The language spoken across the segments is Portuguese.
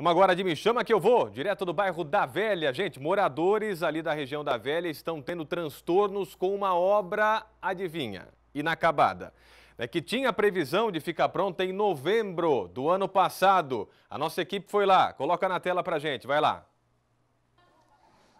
Vamos agora de Me Chama Que Eu Vou, direto do bairro da Velha. Gente, moradores ali da região da Velha estão tendo transtornos com uma obra, adivinha, inacabada. É que tinha previsão de ficar pronta em novembro do ano passado. A nossa equipe foi lá, coloca na tela pra gente, vai lá.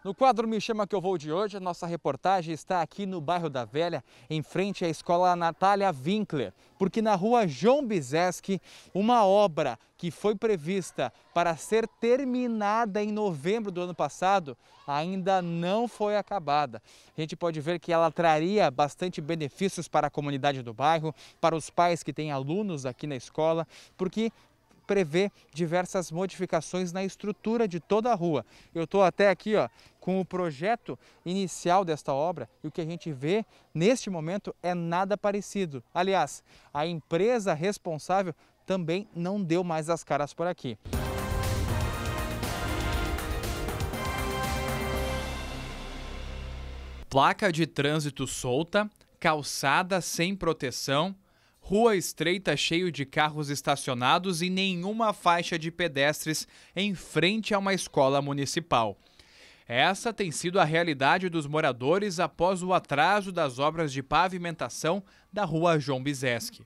No quadro Me Chama Que Eu Vou de hoje, a nossa reportagem está aqui no bairro da Velha, em frente à escola Natália Winkler, porque na rua João Bizeski, uma obra que foi prevista para ser terminada em novembro do ano passado, ainda não foi acabada. A gente pode ver que ela traria bastante benefícios para a comunidade do bairro, para os pais que têm alunos aqui na escola, porque prevê diversas modificações na estrutura de toda a rua. Eu estou até aqui ó, com o projeto inicial desta obra e o que a gente vê neste momento é nada parecido. Aliás, a empresa responsável também não deu mais as caras por aqui. Placa de trânsito solta, calçada sem proteção, rua estreita cheio de carros estacionados e nenhuma faixa de pedestres em frente a uma escola municipal. Essa tem sido a realidade dos moradores após o atraso das obras de pavimentação da rua João Bizeski.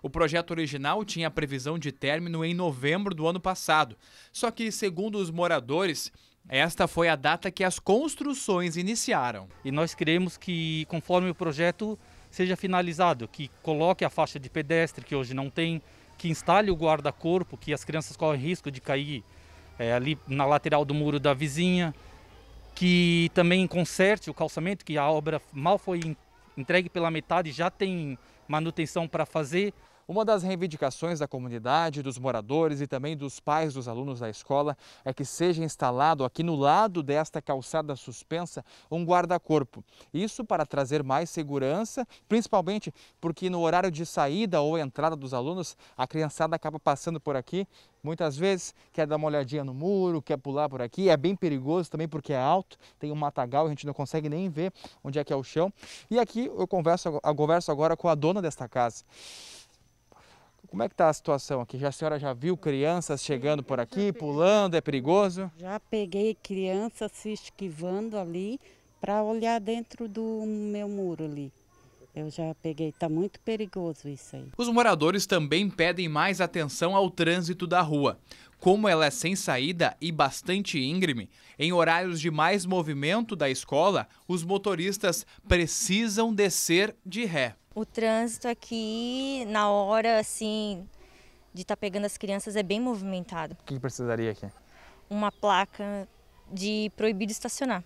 O projeto original tinha previsão de término em novembro do ano passado, só que, segundo os moradores, esta foi a data que as construções iniciaram. E nós queremos que, conforme o projeto seja finalizado, que coloque a faixa de pedestre, que hoje não tem, que instale o guarda-corpo, que as crianças correm risco de cair é, ali na lateral do muro da vizinha, que também conserte o calçamento, que a obra mal foi entregue pela metade, já tem manutenção para fazer. Uma das reivindicações da comunidade, dos moradores e também dos pais dos alunos da escola é que seja instalado aqui no lado desta calçada suspensa um guarda-corpo. Isso para trazer mais segurança, principalmente porque no horário de saída ou entrada dos alunos, a criançada acaba passando por aqui Muitas vezes quer dar uma olhadinha no muro, quer pular por aqui. É bem perigoso também porque é alto, tem um matagal, a gente não consegue nem ver onde é que é o chão. E aqui eu converso, eu converso agora com a dona desta casa. Como é que está a situação aqui? Já, a senhora já viu crianças chegando por aqui, pulando, é perigoso? Já peguei crianças se esquivando ali para olhar dentro do meu muro ali. Eu já peguei, está muito perigoso isso aí. Os moradores também pedem mais atenção ao trânsito da rua. Como ela é sem saída e bastante íngreme, em horários de mais movimento da escola, os motoristas precisam descer de ré. O trânsito aqui, na hora assim de estar tá pegando as crianças, é bem movimentado. O que precisaria aqui? Uma placa de proibido estacionar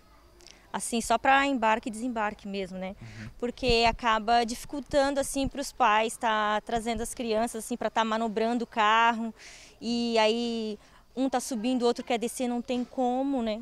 assim, só para embarque e desembarque mesmo, né? Uhum. Porque acaba dificultando assim para os pais estar tá trazendo as crianças assim para estar tá manobrando o carro e aí um tá subindo, o outro quer descer, não tem como, né?